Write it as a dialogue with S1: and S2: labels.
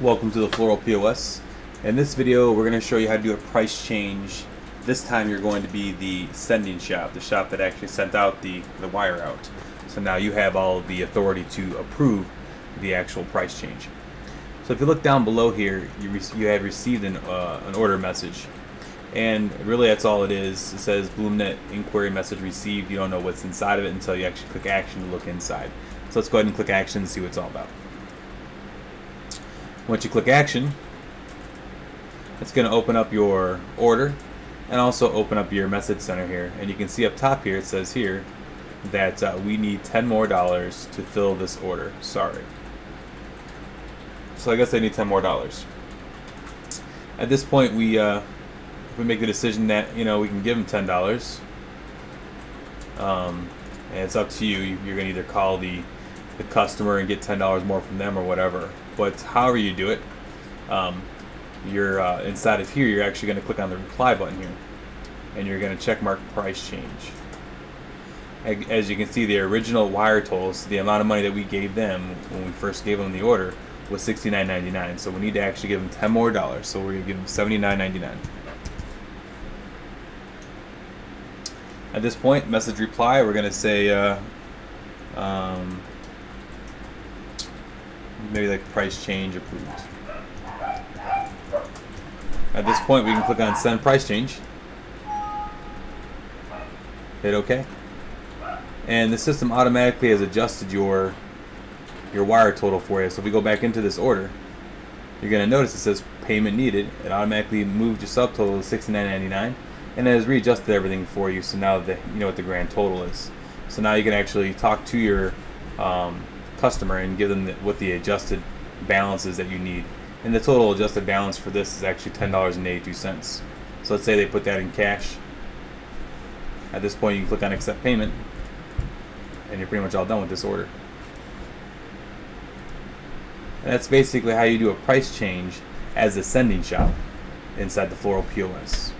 S1: Welcome to the Floral POS. In this video, we're going to show you how to do a price change. This time you're going to be the sending shop, the shop that actually sent out the, the wire out. So now you have all the authority to approve the actual price change. So if you look down below here, you, you have received an, uh, an order message. And really that's all it is. It says BloomNet inquiry message received. You don't know what's inside of it until you actually click action to look inside. So let's go ahead and click action and see what it's all about. Once you click action, it's going to open up your order and also open up your message center here. And you can see up top here, it says here that uh, we need 10 more dollars to fill this order. Sorry. So I guess I need 10 more dollars. At this point, we uh, we make the decision that you know we can give them ten dollars. Um, and it's up to you. You're gonna either call the the customer and get ten dollars more from them or whatever. But however you do it, um, you're uh, inside of here. You're actually gonna click on the reply button here, and you're gonna check mark price change. As you can see, the original wire total, the amount of money that we gave them when we first gave them the order was $69.99. So we need to actually give them 10 more dollars. So we're gonna give them $79.99. At this point, message reply, we're going to say, uh, um, maybe like price change approved. At this point, we can click on send price change. Hit OK. And the system automatically has adjusted your your wire total for you. So if we go back into this order, you're going to notice it says payment needed. It automatically moved your subtotal to $69.99 and it has readjusted everything for you so now that you know what the grand total is so now you can actually talk to your um, customer and give them the, what the adjusted balance is that you need. And the total adjusted balance for this is actually $10.82 so let's say they put that in cash. At this point you can click on accept payment and you're pretty much all done with this order. And that's basically how you do a price change as a sending shop inside the Floral POS.